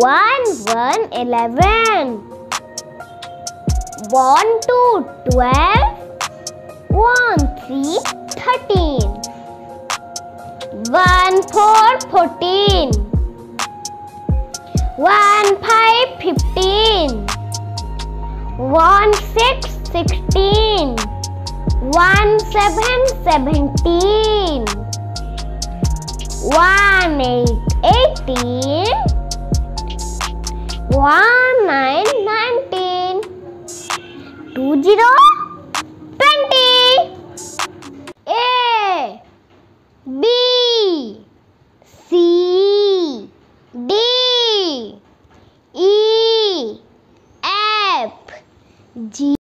One one eleven. One two twelve. One three thirteen. One four fourteen. One five fifteen. One six sixteen. One seven seventeen. One eight eighteen. One nine nineteen. Two zero twenty. A B C D E F G